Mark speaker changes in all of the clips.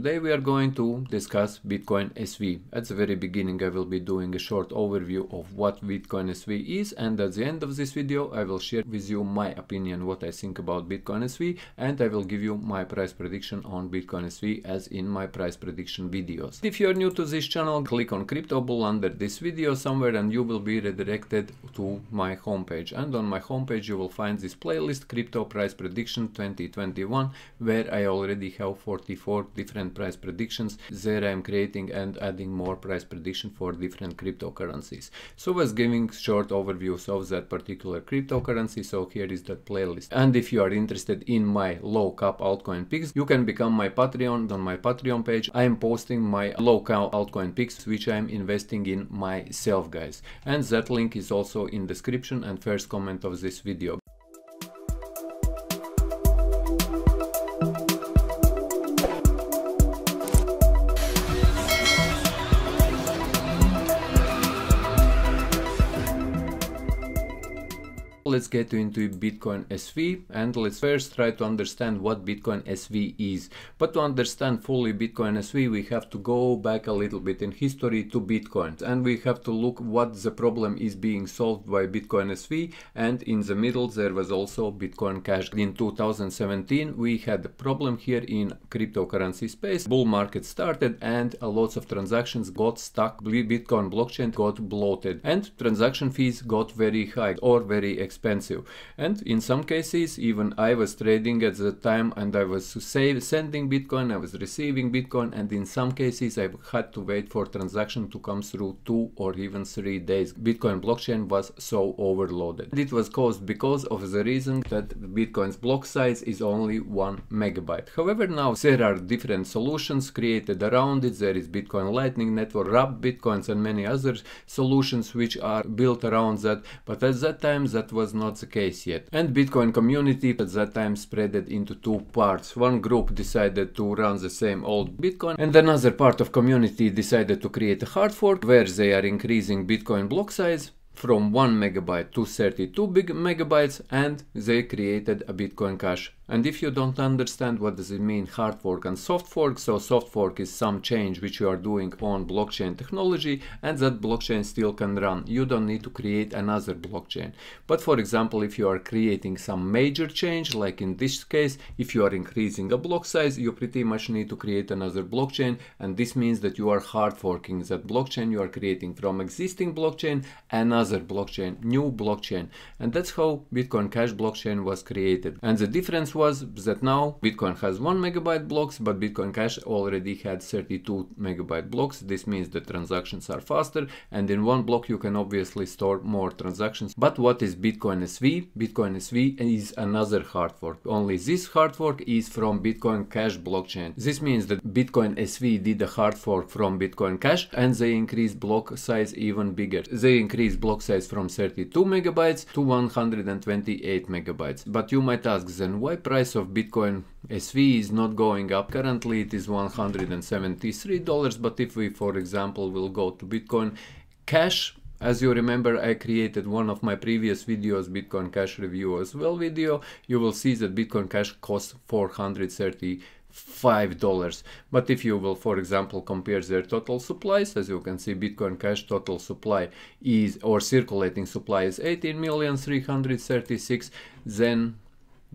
Speaker 1: today we are going to discuss Bitcoin SV. At the very beginning I will be doing a short overview of what Bitcoin SV is and at the end of this video I will share with you my opinion what I think about Bitcoin SV and I will give you my price prediction on Bitcoin SV as in my price prediction videos. If you are new to this channel click on Crypto Bull under this video somewhere and you will be redirected to my homepage and on my homepage you will find this playlist Crypto Price Prediction 2021 where I already have 44 different price predictions. There I'm creating and adding more price prediction for different cryptocurrencies. So I was giving short overviews of that particular cryptocurrency. So here is that playlist. And if you are interested in my low cap altcoin picks, you can become my Patreon on my Patreon page. I am posting my low cap altcoin picks, which I'm investing in myself, guys. And that link is also in description and first comment of this video. Let's get into Bitcoin SV and let's first try to understand what Bitcoin SV is. But to understand fully Bitcoin SV, we have to go back a little bit in history to Bitcoin and we have to look what the problem is being solved by Bitcoin SV and in the middle there was also Bitcoin Cash. In 2017 we had a problem here in cryptocurrency space. Bull market started and lots of transactions got stuck. Bitcoin blockchain got bloated and transaction fees got very high or very expensive expensive. And in some cases, even I was trading at the time and I was save, sending Bitcoin, I was receiving Bitcoin, and in some cases, I had to wait for transaction to come through two or even three days. Bitcoin blockchain was so overloaded. It was caused because of the reason that Bitcoin's block size is only one megabyte. However, now there are different solutions created around it. There is Bitcoin Lightning Network, Wrap Bitcoins, and many other solutions which are built around that. But at that time, that was was not the case yet. And Bitcoin community at that time spread it into two parts. One group decided to run the same old Bitcoin and another part of community decided to create a hard fork where they are increasing Bitcoin block size from 1 megabyte to 32 big megabytes and they created a Bitcoin Cash and if you don't understand what does it mean hard fork and soft fork, so soft fork is some change which you are doing on blockchain technology and that blockchain still can run. You don't need to create another blockchain. But for example, if you are creating some major change, like in this case, if you are increasing a block size, you pretty much need to create another blockchain. And this means that you are hard forking that blockchain you are creating from existing blockchain, another blockchain, new blockchain. And that's how Bitcoin Cash blockchain was created. And the difference was that now Bitcoin has 1 megabyte blocks, but Bitcoin Cash already had 32 megabyte blocks. This means the transactions are faster and in one block you can obviously store more transactions. But what is Bitcoin SV? Bitcoin SV is another hard fork. Only this hard fork is from Bitcoin Cash blockchain. This means that Bitcoin SV did a hard fork from Bitcoin Cash and they increased block size even bigger. They increased block size from 32 megabytes to 128 megabytes. But you might ask then why price of Bitcoin SV is not going up. Currently it is $173, but if we, for example, will go to Bitcoin Cash, as you remember, I created one of my previous videos, Bitcoin Cash review as well video. You will see that Bitcoin Cash costs 430 five dollars but if you will for example compare their total supplies as you can see bitcoin cash total supply is or circulating supply is 18 million 336 then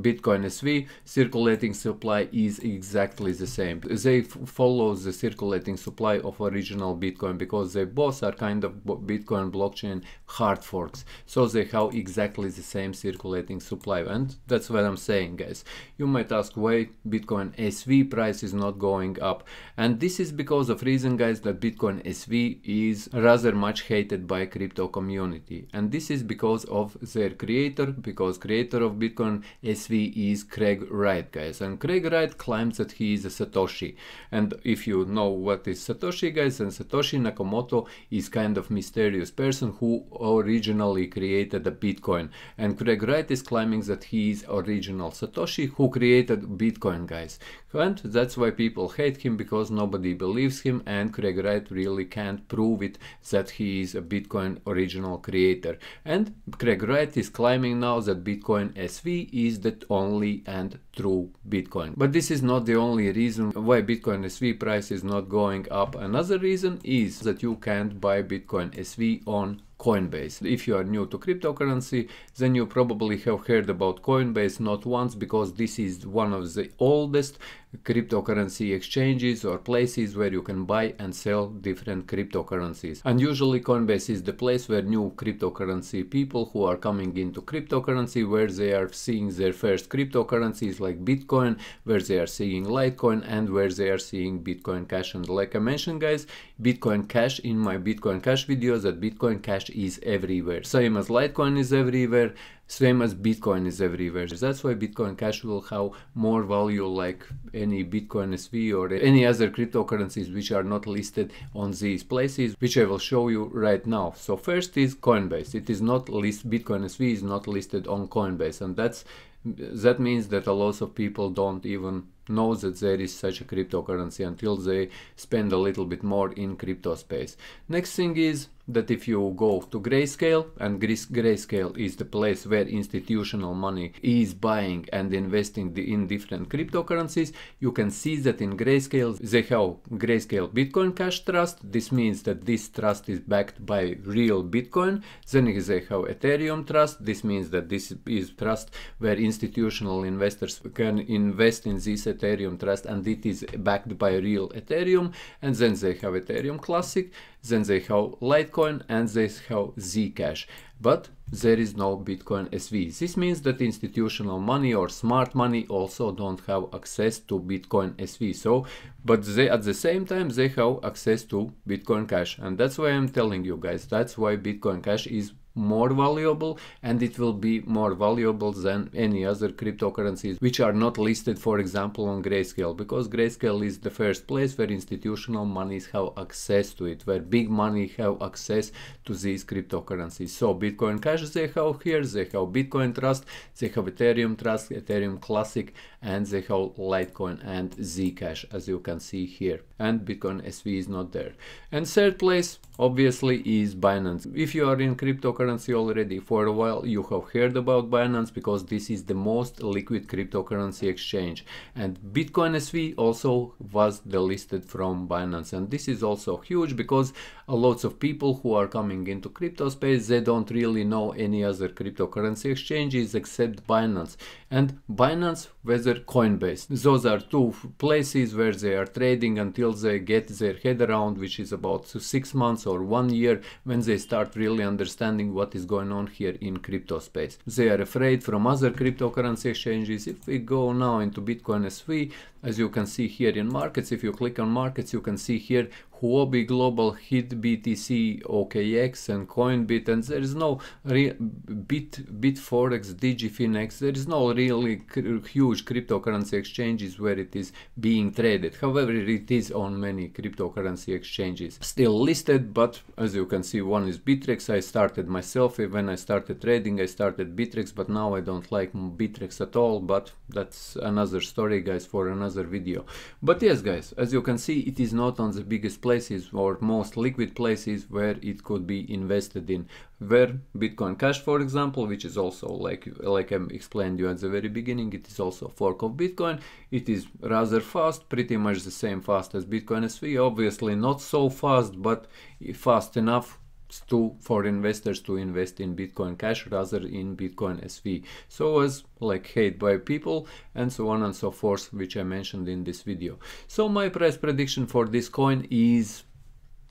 Speaker 1: Bitcoin SV circulating supply is exactly the same. They follow the circulating supply of original Bitcoin because they both are kind of Bitcoin blockchain hard forks. So they have exactly the same circulating supply and that's what I'm saying guys. You might ask why Bitcoin SV price is not going up and this is because of reason guys that Bitcoin SV is rather much hated by crypto community and this is because of their creator because creator of Bitcoin SV SV is Craig Wright, guys. And Craig Wright claims that he is a Satoshi. And if you know what is Satoshi, guys, and Satoshi Nakamoto is kind of mysterious person who originally created the Bitcoin. And Craig Wright is claiming that he is original Satoshi who created Bitcoin, guys. And that's why people hate him because nobody believes him and Craig Wright really can't prove it that he is a Bitcoin original creator. And Craig Wright is claiming now that Bitcoin SV is the only and through Bitcoin. But this is not the only reason why Bitcoin SV price is not going up. Another reason is that you can't buy Bitcoin SV on Coinbase. If you are new to cryptocurrency, then you probably have heard about Coinbase not once because this is one of the oldest cryptocurrency exchanges or places where you can buy and sell different cryptocurrencies. And usually Coinbase is the place where new cryptocurrency people who are coming into cryptocurrency where they are seeing their first cryptocurrencies like Bitcoin, where they are seeing Litecoin and where they are seeing Bitcoin Cash. And like I mentioned guys, Bitcoin Cash in my Bitcoin Cash videos that Bitcoin Cash is everywhere. Same as Litecoin is everywhere, same as Bitcoin is everywhere. That's why Bitcoin Cash will have more value like any Bitcoin SV or any other cryptocurrencies which are not listed on these places, which I will show you right now. So first is Coinbase. It is not list Bitcoin SV is not listed on Coinbase and that's that means that a lot of people don't even know that there is such a cryptocurrency until they spend a little bit more in crypto space. Next thing is that if you go to Grayscale, and Grayscale is the place where institutional money is buying and investing in different cryptocurrencies, you can see that in Grayscale they have Grayscale Bitcoin Cash Trust. This means that this trust is backed by real Bitcoin. Then they have Ethereum Trust. This means that this is trust where institutional investors can invest in this Ethereum Trust and it is backed by real Ethereum. And then they have Ethereum Classic then they have Litecoin and they have Zcash. But there is no Bitcoin SV. This means that institutional money or smart money also don't have access to Bitcoin SV. So, but they at the same time they have access to Bitcoin Cash, and that's why I'm telling you guys. That's why Bitcoin Cash is more valuable and it will be more valuable than any other cryptocurrencies which are not listed for example on grayscale because grayscale is the first place where institutional monies have access to it where big money have access to these cryptocurrencies. So bitcoin cash they have here they have bitcoin trust they have ethereum trust ethereum classic and they have litecoin and zcash as you can see here. And bitcoin sv is not there. And third place obviously is binance. If you are in cryptocurrency cryptocurrency already for a while. You have heard about Binance because this is the most liquid cryptocurrency exchange. And Bitcoin SV also was delisted from Binance. And this is also huge because lots of people who are coming into crypto space they don't really know any other cryptocurrency exchanges except Binance. And Binance whether Coinbase those are two places where they are trading until they get their head around which is about six months or one year when they start really understanding what is going on here in crypto space. They are afraid from other cryptocurrency exchanges. If we go now into Bitcoin SV, as you can see here in markets, if you click on markets, you can see here Huobi Global, HitBTC, OKX and Coinbit and there is no Bit, Bitforex, DigiFinex, there is no really huge cryptocurrency exchanges where it is being traded. However, it is on many cryptocurrency exchanges. Still listed, but as you can see, one is Bittrex. I started myself when I started trading, I started Bittrex, but now I don't like Bittrex at all, but that's another story guys for another video. But yes guys, as you can see, it is not on the biggest places or most liquid places where it could be invested in where bitcoin cash for example which is also like like i explained you at the very beginning it is also a fork of bitcoin it is rather fast pretty much the same fast as bitcoin sv obviously not so fast but fast enough to for investors to invest in bitcoin cash rather in bitcoin sv so as like hate by people and so on and so forth which i mentioned in this video. So my price prediction for this coin is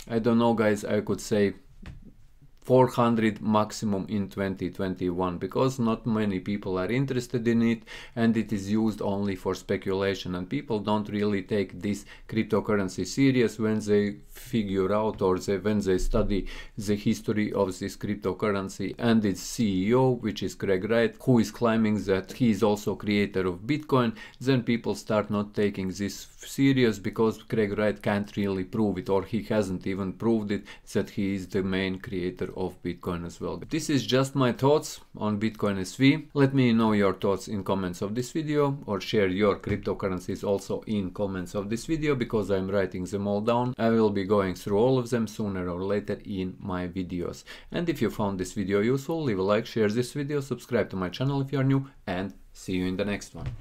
Speaker 1: i don't know guys i could say 400 maximum in 2021 because not many people are interested in it and it is used only for speculation and people don't really take this cryptocurrency serious when they figure out or they, when they study the history of this cryptocurrency and its CEO which is Craig Wright who is claiming that he is also creator of Bitcoin then people start not taking this serious because Craig Wright can't really prove it or he hasn't even proved it that he is the main creator of Bitcoin as well. This is just my thoughts on Bitcoin SV. Let me know your thoughts in comments of this video or share your cryptocurrencies also in comments of this video because I'm writing them all down. I will be going through all of them sooner or later in my videos. And if you found this video useful, leave a like, share this video, subscribe to my channel if you are new and See you in the next one.